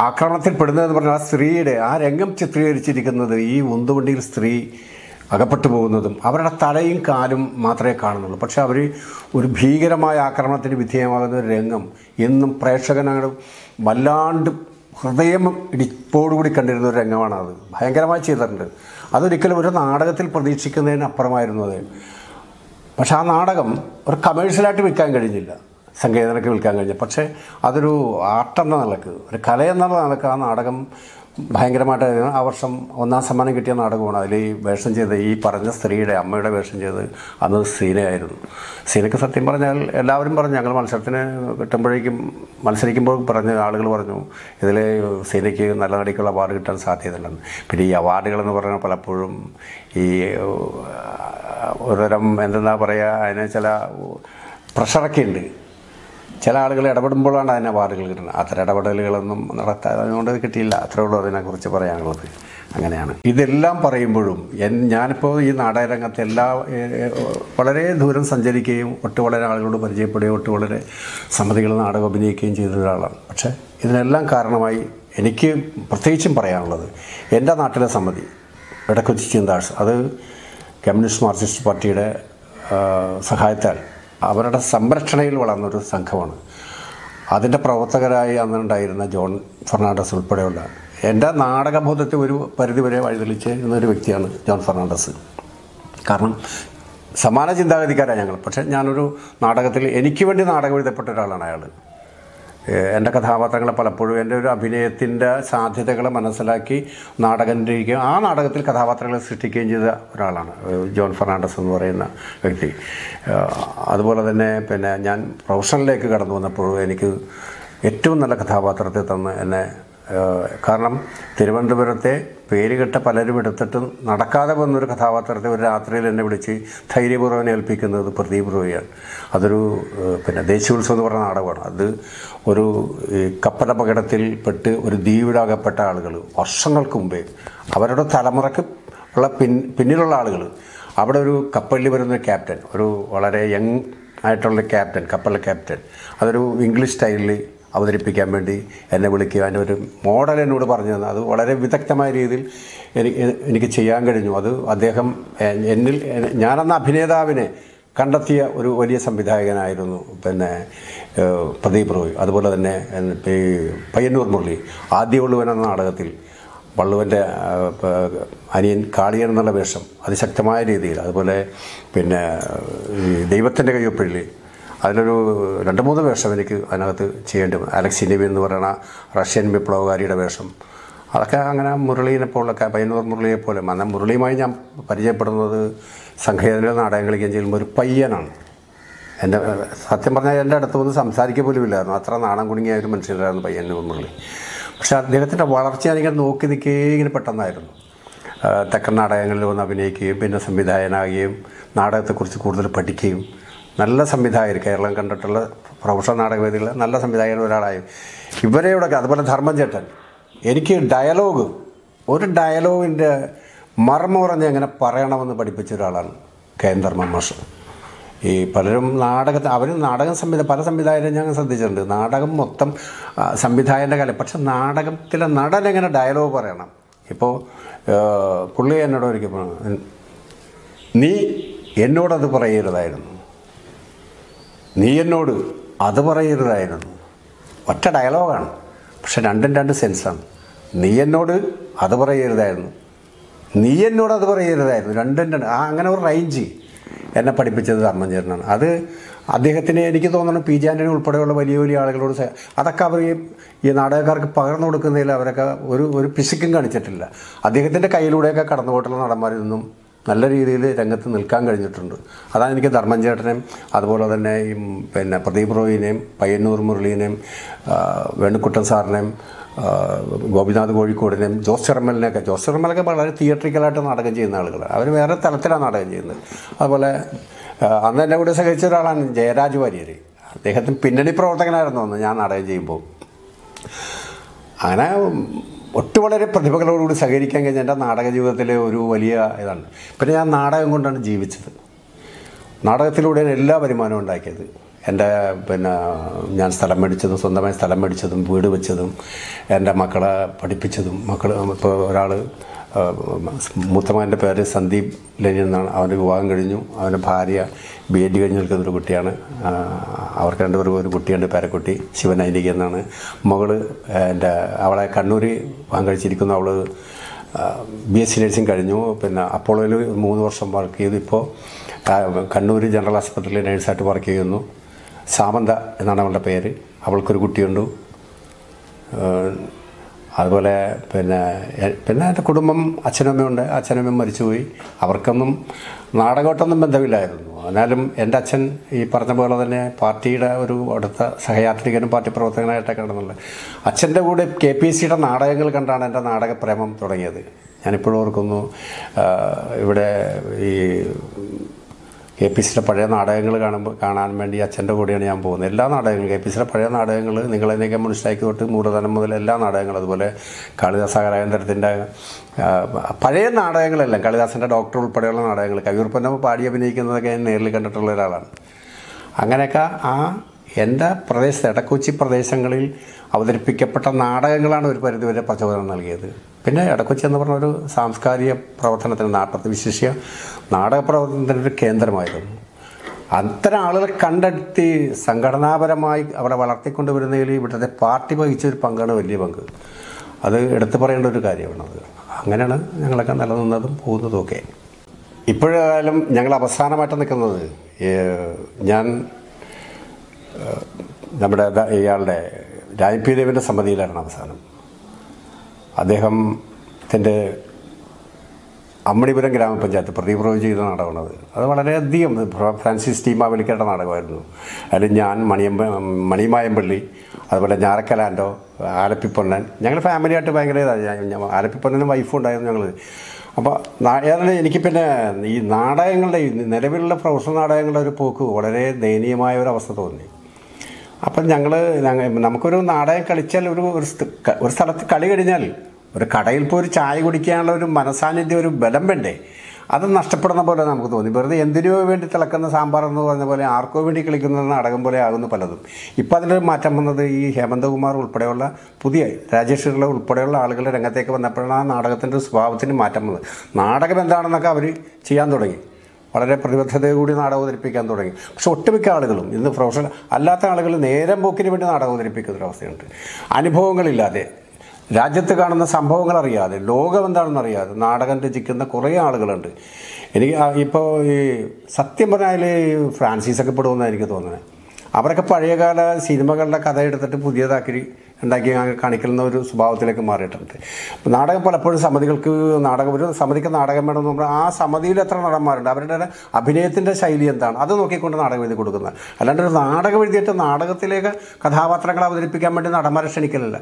ആക്രമണത്തിൽ പെടുന്നതെന്ന് പറഞ്ഞാൽ ആ സ്ത്രീയുടെ ആ രംഗം ചിത്രീകരിച്ചിരിക്കുന്നത് ഈ ഉന്തുവണ്ടിയിൽ സ്ത്രീ അകപ്പെട്ടു പോകുന്നതും അവരുടെ തലയും കാലും മാത്രമേ കാണുന്നുള്ളൂ. പക്ഷേ അവർ ഒരു ഭീകരമായ ആക്രമണത്തിന് വിധേയമാകുന്ന ഒരു രംഗം എന്നും പ്രേക്ഷകനോട് വല്ലാണ്ട് ഹൃദയം ഇടിപ്പോടുകൂടി കണ്ടിരുന്ന ഒരു രംഗമാണ് അത് ഭയങ്കരമായി ചെയ്തിട്ടുണ്ട്. അതൊരിക്കലും ഒരു നാടകത്തിൽ പ്രതീക്ഷിക്കുന്നതിന് അപ്പുറമായിരുന്നു അത്. പക്ഷേ ആ നാടകം ഒരു കമേഴ്ഷ്യലായിട്ട് വിൽക്കാൻ കഴിഞ്ഞില്ല. സംഗീതനൊക്കെ വിൽക്കാൻ കഴിഞ്ഞു പക്ഷേ അതൊരു ആർട്ടെന്ന നിലയ്ക്ക് ഒരു കലയെന്നുള്ള നിലയ്ക്ക് ആ നാടകം ഭയങ്കരമായിട്ട് ആ വർഷം ഒന്നാം സമ്മാനം കിട്ടിയ നാടകമാണ്. അതിൽ ഈ വേഷം ചെയ്ത് ഈ പറഞ്ഞ സ്ത്രീയുടെ അമ്മയുടെ വേഷം ചെയ്ത് അന്ന് സീനയായിരുന്നു. സീനയ്ക്ക് സത്യം പറഞ്ഞാൽ എല്ലാവരും പറഞ്ഞു ഞങ്ങൾ മത്സരത്തിന് കിട്ടുമ്പോഴേക്കും മത്സരിക്കുമ്പോൾ പറഞ്ഞ ആളുകൾ പറഞ്ഞു ഇതിൽ സീനയ്ക്ക് നല്ല നടിക്കുള്ള അവാർഡ് കിട്ടാൻ സാധ്യതയുണ്ടെന്ന് പിന്നെ ഈ അവാർഡുകളെന്ന് പറഞ്ഞാൽ പലപ്പോഴും ഈ ഒരുതരം എന്തെന്നാ പറയുക അതിന് ചില പ്രഷറൊക്കെ ഉണ്ട്. ചില ആളുകൾ ഇടപെടുമ്പോഴാണ് അതിന് അവാർഡുകൾ കിട്ടുന്നത്. അത്തരം ഇടപെടലുകളൊന്നും നടത്താതെ അതുകൊണ്ട് കിട്ടിയില്ല. അത്രേ ഉള്ളൂ അതിനെക്കുറിച്ച് പറയാനുള്ളത്. അങ്ങനെയാണ്. ഇതെല്ലാം പറയുമ്പോഴും എൻ ഞാനിപ്പോൾ ഈ നാടകരംഗത്ത് എല്ലാ വളരെ ദൂരം സഞ്ചരിക്കുകയും ഒട്ടു വളരെ ആളുകളോട് പരിചയപ്പെടുകയും ഒട്ടു വളരെ സമിതികൾ നാടകം അഭിനയിക്കുകയും ചെയ്ത ഒരാളാണ്. പക്ഷേ ഇതിനെല്ലാം കാരണമായി എനിക്ക് പ്രത്യേകിച്ചും പറയാനുള്ളത് എന്റെ നാട്ടിലെ സമിതി ഇടക്കൊച്ചി അത് കമ്മ്യൂണിസ്റ്റ് മാർക്സിസ്റ്റ് പാർട്ടിയുടെ സഹായത്താൽ അവരുടെ സംരക്ഷണയിൽ വളർന്നൊരു സംഘമാണ്. അതിന്റെ പ്രവർത്തകരായി അന്നുണ്ടായിരുന്ന ജോൺ ഫെർണാണ്ടസ് ഉൾപ്പെടെയുള്ള എന്റെ നാടകബോധത്തെ ഒരു പരിധിവരെ വഴിതെളിച്ച് ഒരു വ്യക്തിയാണ് ജോൺ ഫെർണാണ്ടസ്. കാരണം സമാന ചിന്താഗതിക്കാരാണ് ഞങ്ങൾ. പക്ഷേ ഞാനൊരു നാടകത്തിൽ എനിക്ക് വേണ്ടി നാടകം എഴുതപ്പെട്ട ഒരാളാണ് അയാൾ. എന്റെ കഥാപാത്രങ്ങളെ പലപ്പോഴും എന്റെ ഒരു അഭിനയത്തിന്റെ സാധ്യതകളെ മനസ്സിലാക്കി നാടകം രചിക്കുകയും ആ നാടകത്തിൽ കഥാപാത്രങ്ങളെ സൃഷ്ടിക്കുകയും ചെയ്ത ഒരാളാണ് ജോൺ ഫെർണാണ്ടസ് എന്ന് പറയുന്ന വ്യക്തി. അതുപോലെ തന്നെ പിന്നെ ഞാൻ പ്രൊഫഷണലിലേക്ക് കടന്നു വന്നപ്പോഴും എനിക്ക് ഏറ്റവും നല്ല കഥാപാത്രത്തെ തന്ന് എന്നെ കാരണം തിരുവനന്തപുരത്തെ പേരുകെട്ട പലരും എടുത്തിട്ടും നടക്കാതെ വന്നൊരു കഥാപാത്രത്തെ ഒരു രാത്രിയിൽ എന്നെ വിളിച്ച് ധൈര്യപൂർവം ഏൽപ്പിക്കുന്നത് പ്രദീപ് റോയിയാണ്. അതൊരു പിന്നെ ദേശീയോത്സവം എന്ന് പറഞ്ഞ നാടകമാണ്. അത് ഒരു കപ്പലപകടത്തിൽ പെട്ട് ഒരു ദ്വീപിലാകപ്പെട്ട ആളുകൾ വർഷങ്ങൾക്ക് മുമ്പേ അവരുടെ തലമുറയ്ക്ക് ഉള്ള പിൻ പിന്നിലുള്ള ആളുകൾ. അവിടെ ഒരു കപ്പലിൽ വരുന്ന ക്യാപ്റ്റൻ ഒരു വളരെ യങ് ആയിട്ടുള്ള ക്യാപ്റ്റൻ കപ്പലിലെ ക്യാപ്റ്റൻ. അതൊരു ഇംഗ്ലീഷ് സ്റ്റൈലിൽ അവതരിപ്പിക്കാൻ വേണ്ടി എന്നെ വിളിക്കുക. എന്റെ ഒരു മോഡൽ എന്നോട് പറഞ്ഞു തന്നു. അത് വളരെ വിദഗ്ധമായ രീതിയിൽ എനിക്ക് എനിക്ക് ചെയ്യാൻ കഴിഞ്ഞു. അത് അദ്ദേഹം എന്നിൽ ഞാനെന്ന അഭിനേതാവിനെ കണ്ടെത്തിയ ഒരു വലിയ സംവിധായകനായിരുന്നു പിന്നെ പ്രദീപ് റോയ്. അതുപോലെ തന്നെ ഈ പയ്യന്നൂർ മുരളി ആദ്യമുള്ളവൻ എന്ന നാടകത്തിൽ. വള്ളുവന്റെ അനിയൻ കാളിയൻ എന്നുള്ള വേഷം. അതിശക്തമായ രീതിയിൽ. അതുപോലെ പിന്നെ ഈ ദൈവത്തിന്റെ കയ്യൊപ്പിള്ളി. അതിലൊരു രണ്ട് മൂന്ന് വേഷം എനിക്ക് അതിനകത്ത് ചെയ്യേണ്ടി വന്നു. അലക്സി എന്ന് പറയുന്ന റഷ്യൻ വിപ്ലവകാരിയുടെ വേഷം. അതൊക്കെ അങ്ങനെ മുരളീനെ പോലൊക്കെ പയ്യന്നൂർ മുരളിയെ പോലെ. എന്നാൽ മുരളിയുമായി ഞാൻ പരിചയപ്പെടുന്നത് സംഘേതന നാടകം കളിക്കുകയും ചെയ്യുമ്പോൾ ഒരു പയ്യനാണ്. എന്റെ സത്യം പറഞ്ഞാൽ എന്റെ അടുത്ത് വന്ന് സംസാരിക്കുക പോലും ഇല്ലായിരുന്നു. അത്ര നാണം കുടുങ്ങിയ ഒരു മനുഷ്യരായിരുന്നു പയ്യന്നൂർ മുരളി. പക്ഷേ അദ്ദേഹത്തിന്റെ വളർച്ച ഞാനിങ്ങനെ നോക്കി നിൽക്കുകയും ഇങ്ങനെ പെട്ടെന്നായിരുന്നു. തെക്കൻ നാടകങ്ങളിൽ വന്ന് അഭിനയിക്കുകയും പിന്നെ സംവിധായകനാകുകയും നാടകത്തെക്കുറിച്ച് കൂടുതൽ പഠിക്കുകയും നല്ല സംവിധായകർ കേരളം കണ്ടിട്ടുള്ള പ്രൊഫഷണൽ നാടകവേദികൾ നല്ല സംവിധായകർ ഒരാളായി. ഇവരെയോടൊക്കെ അതുപോലെ ധർമ്മചേട്ടൻ. എനിക്ക് ഡയലോഗ് ഒരു ഡയലോഗിന്റെ മർമ്മം പറഞ്ഞ് എങ്ങനെ പറയണമെന്ന് പഠിപ്പിച്ച ഒരാളാണ് കെ എൻ ധർമ്മ മാഷ്. ഈ പലരും നാടക അവർ നാടകം സംവിധ പല സംവിധായകരും ഞാൻ ശ്രദ്ധിച്ചിട്ടുണ്ട്. നാടകം മൊത്തം സംവിധായകന്റെ കല. പക്ഷെ നാടകത്തിലെ നടൻ എങ്ങനെ ഡയലോഗ് പറയണം? ഇപ്പോൾ പുള്ളി എന്നോട് ഒരിക്കൽ നീ എന്നോടത് പറയരുതായിരുന്നു. നീ എന്നോട് അത് പറയരുതായിരുന്നു. ഒറ്റ ഡയലോഗാണ്. പക്ഷെ രണ്ടും രണ്ട് സെൻസാണ്. നീ എന്നോട് അത് പറയരുതായിരുന്നു. നീ എന്നോട് അത് പറയരുതായിരുന്നു. രണ്ടും രണ്ട് ആ അങ്ങനെ ഒരു റേഞ്ച് എന്നെ പഠിപ്പിച്ചത് ധർമ്മചേരനാണ് അത് അദ്ദേഹത്തിന് എനിക്ക് തോന്നണം പി ജെ ആന്റണി ഉൾപ്പെടെയുള്ള വലിയ വലിയ ആളുകളോട് അതൊക്കെ അവർ ഈ നാടകക്കാർക്ക് പകർന്നു കൊടുക്കുന്നതിൽ അവരൊക്കെ ഒരു ഒരു പിശുക്കും കാണിച്ചിട്ടില്ല. അദ്ദേഹത്തിന്റെ കയ്യിലൂടെയൊക്കെ കടന്നു പോയിട്ടുള്ള നടന്മാരിൽ നിന്നും നല്ല രീതിയിൽ രംഗത്ത് നിൽക്കാൻ കഴിഞ്ഞിട്ടുണ്ട്. അതാണ് എനിക്ക് ധർമ്മൻ ചേട്ടനെയും അതുപോലെ തന്നെ ഈ പിന്നെ പ്രദീപ് റോയിനെയും പയ്യന്നൂർ മുരളീനെയും വേണുക്കുട്ടൻ സാറിനെയും ഗോപിനാഥ് കോഴിക്കോടിനെയും ജോസ് ചെറമ്മലിനെയൊക്കെ ജോസ് ചെറമ്മലൊക്കെ വളരെ തിയേറ്ററിക്കലായിട്ട് നാടകം ചെയ്യുന്ന ആളുകളാണ് അവർ വേറെ തലത്തിലാണ് നാടകം ചെയ്യുന്നത്. അതുപോലെ അന്ന് എന്റെ കൂടെ സഹിച്ച ഒരാളാണ് ജയരാജ് വാര്യർ അദ്ദേഹത്തിന് പിന്നണി പ്രവർത്തകനായിരുന്നു അന്ന് ഞാൻ നാടകം ചെയ്യുമ്പോൾ. അങ്ങനെ ഒട്ടു വളരെ പ്രതിഭകളോടുകൂടി സഹകരിക്കാൻ കഴിഞ്ഞ എന്റെ നാടക ജീവിതത്തിലെ ഒരു വലിയ ഇതാണ്. പിന്നെ ഞാൻ നാടകം കൊണ്ടാണ് ജീവിച്ചത്. നാടകത്തിലൂടെയാണ് എല്ലാ വരുമാനവും ഉണ്ടാക്കിയത്. എന്റെ പിന്നെ ഞാൻ സ്ഥലം മേടിച്ചതും സ്വന്തമായി സ്ഥലം മേടിച്ചതും വീട് വെച്ചതും എന്റെ മക്കളെ പഠിപ്പിച്ചതും മക്കൾ ഇപ്പോൾ ഒരാൾ മൂത്തമകന്റെ പേര് സന്ദീപ് ലനി എന്നാണ്. അവന്റെ വിവാഹം കഴിഞ്ഞു. അവന്റെ ഭാര്യ ബി എഡ് കഴിഞ്ഞ് നിൽക്കുന്നൊരു കുട്ടിയാണ്. അവർക്ക് രണ്ടുപേർ ഒരു കുട്ടിയുണ്ട് പേരക്കുട്ടി ശിവൻ ശിവനൈനിക എന്നാണ്. മകൾ എന്റെ അവളെ കണ്ണൂർ വിവാഹം കഴിച്ചിരിക്കുന്നു. അവൾ ബി എസ് സി നഴ്സിംഗ് കഴിഞ്ഞു. പിന്നെ അപ്പോളോയിൽ മൂന്ന് വർഷം വർക്ക് ചെയ്തു. ഇപ്പോൾ കണ്ണൂർ ജനറൽ ആശുപത്രിയിൽ നഴ്സായിട്ട് വർക്ക് ചെയ്യുന്നു. സാമന്ത എന്നാണ് അവളുടെ പേര്. അവൾക്കൊരു കുട്ടിയുണ്ട്. അതുപോലെ പിന്നെ പിന്നെ എന്റെ കുടുംബം അച്ഛനമ്മയുണ്ട് അച്ഛനമ്മയും മരിച്ചുപോയി. അവർക്കൊന്നും നാടകമായിട്ടൊന്നും ബന്ധമില്ലായിരുന്നു. എന്നാലും എന്റെ അച്ഛൻ ഈ പറഞ്ഞ പോലെ തന്നെ പാർട്ടിയുടെ ഒരു അടുത്ത സഹയാത്രികനും പാർട്ടി പ്രവർത്തകനായിട്ടൊക്കെ നടന്നുള്ളത് അച്ഛന്റെ കൂടെ കെ പി സിയുടെ നാടകങ്ങൾ കണ്ടാണ് എന്റെ നാടകപ്രേമം തുടങ്ങിയത്. ഞാനിപ്പോഴും ഓർക്കുന്നു ഇവിടെ ഈ കെ പി സിയുടെ പഴയ നാടകങ്ങൾ കാണുമ്പോൾ കാണാൻ വേണ്ടി അച്ഛന്റെ കൂടെയാണ് ഞാൻ പോകുന്നത്. എല്ലാ നാടകങ്ങളും കെ പി സിയുടെ പഴയ നാടകങ്ങൾ നിങ്ങളെന്നെയൊക്കെ മനസ്സിലാക്കി തൊട്ട് മൂലധനം മുതൽ എല്ലാ നാടകങ്ങളും അതുപോലെ കാളിദാസ കലാകേന്ദ്രത്തിന്റെ പഴയ നാടകങ്ങളെല്ലാം കാളിദാസന്റെ ഡോക്ടർ ഉൾപ്പെടെയുള്ള നാടകങ്ങൾ കവിയൂർപ്പന്നം പാടി അഭിനയിക്കുന്നതൊക്കെ ഞാൻ നേരിൽ കണ്ടിട്ടുള്ള ഒരാളാണ്. അങ്ങനെയൊക്കെ ആ എന്റെ പ്രദേശത്ത് എടക്കൊച്ചി പ്രദേശങ്ങളിൽ അവതരിപ്പിക്കപ്പെട്ട നാടകങ്ങളാണ് ഒരു പരിധിവരെ പ്രചോദനം നൽകിയത്. പിന്നെ ഇടക്കൊച്ചി എന്ന് പറഞ്ഞ ഒരു സാംസ്കാരിക പ്രവർത്തനത്തിന് നാട്ടത്തിൽ വിശിഷ്യ നാടക പ്രവർത്തനത്തിന്റെ ഒരു കേന്ദ്രമായിരുന്നു. അത്തരം ആളുകളെ കണ്ടെത്തി സംഘടനാപരമായി അവിടെ വളർത്തിക്കൊണ്ടുവരുന്നതിൽ ഇവിടുത്തെ പാർട്ടി വഹിച്ച ഒരു പങ്കാണ് വലിയ പങ്ക്. അത് എടുത്തു പറയേണ്ട ഒരു കാര്യമാണത് അങ്ങനെയാണ് ഞങ്ങളൊക്കെ നിലനിന്നതും പോകുന്നതും ഒക്കെ. ഇപ്പോഴായാലും ഞങ്ങൾ അവസാനമായിട്ട് നിൽക്കുന്നത് ഞാൻ നമ്മുടെ ഇയാളുടെ രാജ് പി ദേവിന്റെ സമ്മതിയിലാണ് അവസാനം. അദ്ദേഹത്തിന്റെ അമ്മണിപുരം ഗ്രാമപഞ്ചായത്ത് പ്രതിപ്രവ് ചെയ്ത നാടകമാണത് അത്. വളരെയധികം ഫ്ര- ഫ്രാൻസിസ് ടീമാ വിളിക്കേണ്ട നാടകമായിരുന്നു. അതിൽ ഞാൻ മണിയമ്പ മണിമായമ്പള്ളി അതുപോലെ ഞാറക്കലാൻഡോ ആലപ്പിപ്പൊന്നൻ ഞങ്ങൾ ഫാമിലിയായിട്ട് ഭയങ്കര ഞാൻ- ആലപ്പിപ്പൊന്നനും വൈഫും ഉണ്ടായിരുന്നു ഞങ്ങൾ അപ്പോൾ ഏതായാലും എനിക്ക് പിന്നെ ഈ നാടകങ്ങളുടെ നിലവിലുള്ള പ്രൊഫഷണൽ നാടകങ്ങളുടെ ഒരു പോക്ക് വളരെ ദയനീയമായ ഒരു അവസ്ഥ തോന്നി. അപ്പം ഞങ്ങൾ നമുക്കൊരു നാടകം കളിച്ചാൽ ഒരു ഒരു സ്ഥ- സ്ഥലത്ത് കളി കഴിഞ്ഞാൽ ഒരു കടയിൽ പോയി ഒരു ചായ കുടിക്കാനുള്ള ഒരു മനസാന്നിധ്യം ഒരു ബലം വേണ്ടേ? അത് നഷ്ടപ്പെടുന്ന പോലെ നമുക്ക് തോന്നി. വെറുതെ എന്തിനോ വേണ്ടി തിളക്കുന്ന സാമ്പാർ എന്ന് പറഞ്ഞ പോലെ ആർക്കോ വേണ്ടി കളിക്കുന്ന നാടകം പോലെ ആകുന്നു പലതും. ഇപ്പോൾ അതിലൊരു മാറ്റം വന്നത് ഈ ഹേമന്തകുമാർ ഉൾപ്പെടെയുള്ള പുതിയ രാജേഷ് പിള്ള ഉൾപ്പെടെയുള്ള ആളുകളുടെ രംഗത്തേക്ക് വന്നപ്പോഴാണ് ആ നാടകത്തിന്റെ സ്വഭാവത്തിന് മാറ്റം വന്നത്. നാടകം എന്താണെന്നൊക്കെ അവർ ചെയ്യാൻ തുടങ്ങി. വളരെ പ്രതിബദ്ധതയോടുകൂടി നാടകം അവതരിപ്പിക്കാൻ തുടങ്ങി. പക്ഷെ ഒട്ടുമിക്ക ആളുകളും ഇന്ന് പ്രൊഫഷണൽ അല്ലാത്ത ആളുകൾ നേരം പോക്കിന് വേണ്ടി നാടകം അവതരിപ്പിക്കുന്ന ഒരു അവസ്ഥയുണ്ട്. അനുഭവങ്ങളില്ലാതെ രാജ്യത്ത് കാണുന്ന സംഭവങ്ങൾ അറിയാതെ ലോകം എന്താണെന്ന് അറിയാതെ നാടകം രചിക്കുന്ന കുറേ ആളുകളുണ്ട്. എനിക്ക് ഇപ്പോൾ ഈ സത്യം പറഞ്ഞാൽ ഫ്രാൻസിസ് ഫ്രാൻസീസൊക്കെ പെടുമെന്നാണ് എനിക്ക് തോന്നുന്നത്. അവരൊക്കെ പഴയകാല സിനിമകളുടെ കഥ എടുത്തിട്ട് പുതിയതാക്കി ഉണ്ടാക്കി കാണിക്കുന്ന ഒരു സ്വഭാവത്തിലേക്ക് മാറിയിട്ടുണ്ട് അപ്പോൾ നാടകം പലപ്പോഴും സമിതികൾക്ക് നാടകം ഒരു സമിതിക്ക് നാടകം വേണമെന്ന് പറഞ്ഞാൽ ആ സമിതിയിൽ എത്ര നടന്മാരുണ്ട്? അവരുടെ അഭിനയത്തിന്റെ ശൈലി എന്താണ്? അത് നോക്കിക്കൊണ്ട് നാടകം എഴുതി കൊടുക്കുന്നത്. അല്ലാണ്ട് ഒരു നാടകം എഴുതിയിട്ട് നാടകത്തിലേക്ക് കഥാപാത്രങ്ങൾ അവതരിപ്പിക്കാൻ വേണ്ടി നടന്മാരെ ക്ഷണിക്കലല്ല.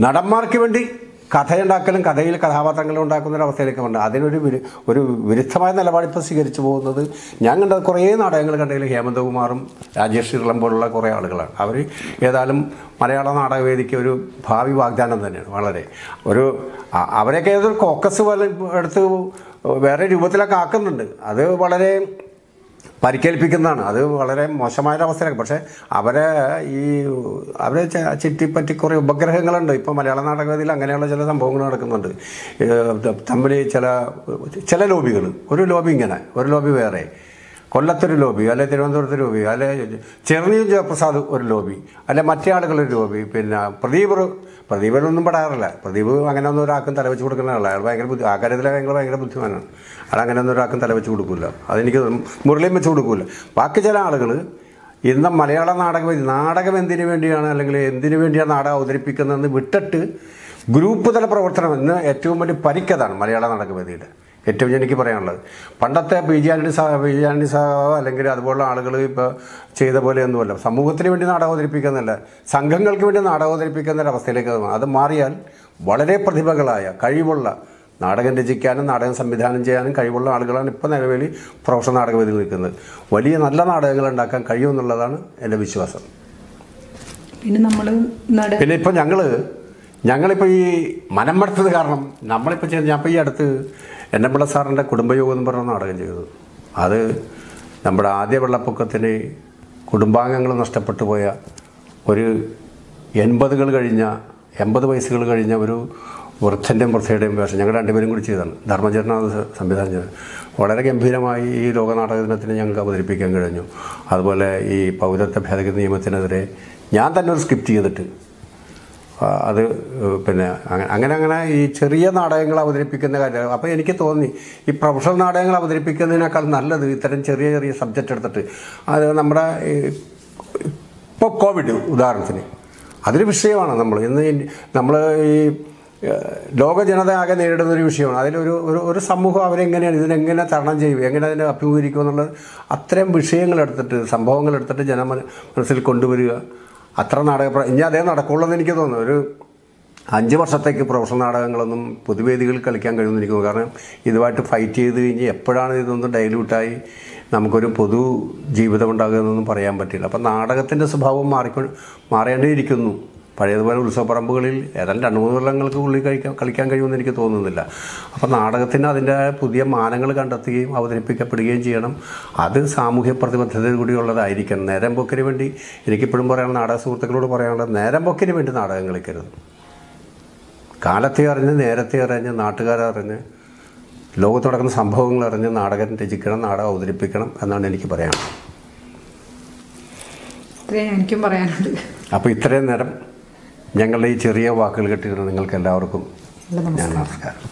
നടന്മാർക്ക് വേണ്ടി കഥയുണ്ടാക്കലും കഥയിൽ കഥാപാത്രങ്ങളും ഉണ്ടാക്കുന്ന ഒരു അവസ്ഥയിലേക്ക് അതിനൊരു വിരു ഒരു വിരുദ്ധമായ നിലപാടിപ്പോൾ സ്വീകരിച്ചു പോകുന്നത് ഞാൻ കണ്ട കുറേ നാടകങ്ങൾ കണ്ടതിൽ ഹേമന്തകുമാറും രാജേഷ് ഇളം പോലുള്ള കുറേ ആളുകളാണ്. അവർ ഏതായാലും മലയാള നാടകവേദിക്ക് ഒരു ഭാവി വാഗ്ദാനം തന്നെയാണ് വളരെ. ഒരു അവരെയൊക്കെ ഏതൊരു കോക്കസ് പോലെ എടുത്ത് വേറെ രൂപത്തിലൊക്കെ ആക്കുന്നുണ്ട്. അത് വളരെ പരിക്കേൽപ്പിക്കുന്നതാണ്. അത് വളരെ മോശമായ അവസ്ഥയാണ് പക്ഷേ അവരെ ഈ അവരെ ചുറ്റിപ്പറ്റി കുറേ ഉപഗ്രഹങ്ങളുണ്ട്. ഇപ്പോൾ മലയാള നാടകവേദിയിൽ അങ്ങനെയുള്ള ചില സംഭവങ്ങൾ നടക്കുന്നുണ്ട്. തമ്മിൽ ചില ചില ലോബികൾ ഒരു ലോബി ഇങ്ങനെ ഒരു ലോബി വേറെ. കൊല്ലത്തൊരു ലോബി അല്ലെ തിരുവനന്തപുരത്ത് ലോബി അല്ലെ ചെറുനീയും ജയപ്രസാദ് ഒരു ലോബി അല്ലെ മറ്റേ ആളുകളൊരു ലോബി. പിന്നെ പ്രദീപ് പ്രദീപനൊന്നും പെടാറില്ല. പ്രദീപ് അങ്ങനെ ഒന്നും ഒരാൾക്കും തലവെച്ച് കൊടുക്കുന്ന ആളാണ് അയാൾ ഭയങ്കര ബുദ്ധി ആ കാര്യത്തിൽ ഭയങ്കര ഭയങ്കര ബുദ്ധിമാനാണ്. അയാൾ അങ്ങനെ ഒന്നും ഒരാൾക്കും തലവെച്ച് കൊടുക്കില്ല അതെനിക്ക് മുരളിയും വെച്ച് കൊടുക്കില്ല ബാക്കി ചില ആളുകൾ ഇന്ന് മലയാള നാടകം നാടകം എന്തിനു വേണ്ടിയാണ് അല്ലെങ്കിൽ എന്തിനു വേണ്ടിയാണ് നാടകം അവതരിപ്പിക്കുന്നതെന്ന് വിട്ടിട്ട് ഗ്രൂപ്പ് തല പ്രവർത്തനം ഇന്ന് ഏറ്റവും വലിയ പരിക്കതാണ് മലയാള നാടകവേദിയുടെ ഏറ്റവും എനിക്ക് പറയാനുള്ളത്. പണ്ടത്തെ ബി ജി ആൻഡി സാ ബി ജി ആൻഡി സാഹോ അല്ലെങ്കിൽ അതുപോലുള്ള ആളുകൾ ഇപ്പോൾ ചെയ്ത പോലെയൊന്നുമല്ല സമൂഹത്തിന് വേണ്ടി നാടകം അവതരിപ്പിക്കുന്നതല്ല സംഘങ്ങൾക്ക് വേണ്ടി നാടകം അവതരിപ്പിക്കുന്ന ഒരു അവസ്ഥയിലേക്ക് അത് മാറിയാൽ വളരെ പ്രതിഭകളായ കഴിവുള്ള നാടകം രചിക്കാനും നാടകം സംവിധാനം ചെയ്യാനും കഴിവുള്ള ആളുകളാണ് ഇപ്പോൾ നിലവിൽ പ്രൊഫഷണൽ നാടകവേദിയിൽ നിൽക്കുന്നത്. വലിയ നല്ല നാടകങ്ങൾ ഉണ്ടാക്കാൻ കഴിയുമെന്നുള്ളതാണ് എന്റെ വിശ്വാസം. പിന്നെ നമ്മൾ പിന്നെ ഇപ്പോൾ ഞങ്ങൾ ഞങ്ങളിപ്പോൾ ഈ മനം മടുത്തത് കാരണം നമ്മളിപ്പോൾ ചെയ്ത് ഞാൻ ഇപ്പോൾ ഈ അടുത്ത് എന്നപ്പിള്ള സാറിന്റെ കുടുംബയോഗം എന്ന് പറഞ്ഞ നാടകം ചെയ്തു. അത് നമ്മുടെ ആദ്യ വെള്ളപ്പൊക്കത്തിന് കുടുംബാംഗങ്ങൾ നഷ്ടപ്പെട്ടു പോയ ഒരു എൺപതുകൾ കഴിഞ്ഞ എൺപത് വയസ്സുകൾ കഴിഞ്ഞ ഒരു വൃദ്ധന്റെയും വൃദ്ധയുടെയും വേഷം ഞങ്ങൾ രണ്ടുപേരും കൂടി ചെയ്തതാണ്. ധർമ്മചരണ സംവിധാനം ചെയ്തത്. വളരെ ഗംഭീരമായി ഈ ലോകനാടക ദിനത്തിന് ഞങ്ങൾക്ക് അവതരിപ്പിക്കാൻ കഴിഞ്ഞു. അതുപോലെ ഈ പൗരത്വ ഭേദഗതി നിയമത്തിനെതിരെ ഞാൻ തന്നെ ഒരു സ്ക്രിപ്റ്റ് ചെയ്തിട്ട് അത് പിന്നെ അങ്ങനെ അങ്ങനെ ഈ ചെറിയ നാടകങ്ങൾ അവതരിപ്പിക്കുന്ന കാര്യം. അപ്പോൾ എനിക്ക് തോന്നി ഈ പ്രൊഫഷണൽ നാടകങ്ങൾ അവതരിപ്പിക്കുന്നതിനേക്കാൾ നല്ലത് ഇത്തരം ചെറിയ ചെറിയ സബ്ജക്റ്റ് എടുത്തിട്ട്. അത് നമ്മുടെ ഇപ്പോൾ കോവിഡ് ഉദാഹരണത്തിന്. അതൊരു വിഷയമാണ് നമ്മൾ. ഇന്ന് നമ്മൾ ഈ ലോക ജനത ആകെ നേരിടുന്ന ഒരു വിഷയമാണ്. അതിലൊരു ഒരു ഒരു സമൂഹം അവരെങ്ങനെയാണ് ഇതിനെങ്ങനെ തരണം ചെയ്യും എങ്ങനെ അതിനെ അഭിമുഖീകരിക്കും എന്നുള്ളത് അത്തരം വിഷയങ്ങളെടുത്തിട്ട് സംഭവങ്ങൾ എടുത്തിട്ട് ജനം മനസ്സിൽ കൊണ്ടുവരിക. അത്ര നാടക ഇനി അതേ നടക്കുള്ളൂ എനിക്ക് തോന്നുന്നു. ഒരു അഞ്ച് വർഷത്തേക്ക് പ്രൊഫഷണൽ നാടകങ്ങളൊന്നും പൊതുവേദികളിൽ കളിക്കാൻ കഴിയുമെന്ന് എനിക്ക് കാരണം ഇതുമായിട്ട് ഫൈറ്റ് ചെയ്ത് കഴിഞ്ഞ് എപ്പോഴാണ് ഇതൊന്നും ഡൈല്യൂട്ടായി നമുക്കൊരു പൊതു ജീവിതം ഉണ്ടാകുന്നതെന്നൊന്നും പറയാൻ പറ്റില്ല. അപ്പം നാടകത്തിന്റെ സ്വഭാവം മാറിക്കൊ മാറേണ്ടിയിരിക്കുന്നു. പഴയതുപോലെ ഉത്സവപ്പറമ്പുകളിൽ ഏതാണ്ട് രണ്ട് മൂന്ന് കൊല്ലങ്ങൾക്ക് ഉള്ളിൽ കഴിക്കാൻ കളിക്കാൻ കഴിയുമെന്ന് എനിക്ക് തോന്നുന്നില്ല. അപ്പം നാടകത്തിന് അതിന്റെ പുതിയ മാനങ്ങൾ കണ്ടെത്തുകയും അവതരിപ്പിക്കപ്പെടുകയും ചെയ്യണം. അത് സാമൂഹ്യ പ്രതിബദ്ധത കൂടിയുള്ളതായിരിക്കണം നേരം പൊക്കിന് വേണ്ടി എനിക്കിപ്പോഴും പറയാനുള്ള നാടക സുഹൃത്തുക്കളോട് പറയാനുള്ളത് നേരം പൊക്കിന് വേണ്ടി നാടകം കളിക്കരുത്. കാലത്തെ അറിഞ്ഞ് നേരത്തെ അറിഞ്ഞ് നാട്ടുകാരറിഞ്ഞ് ലോകത്ത് നടക്കുന്ന സംഭവങ്ങൾ അറിഞ്ഞ് നാടകം രചിക്കണം നാടകം അവതരിപ്പിക്കണം എന്നാണ് എനിക്ക് പറയാനുള്ളത്. എനിക്കും പറയാനുണ്ട്. അപ്പോൾ ഇത്രയും നേരം ഞങ്ങളുടെ ഈ ചെറിയ വാക്കുകൾ കേട്ടിരുന്ന നിങ്ങൾക്ക് എല്ലാവർക്കും ഞാൻ നമസ്കാരം.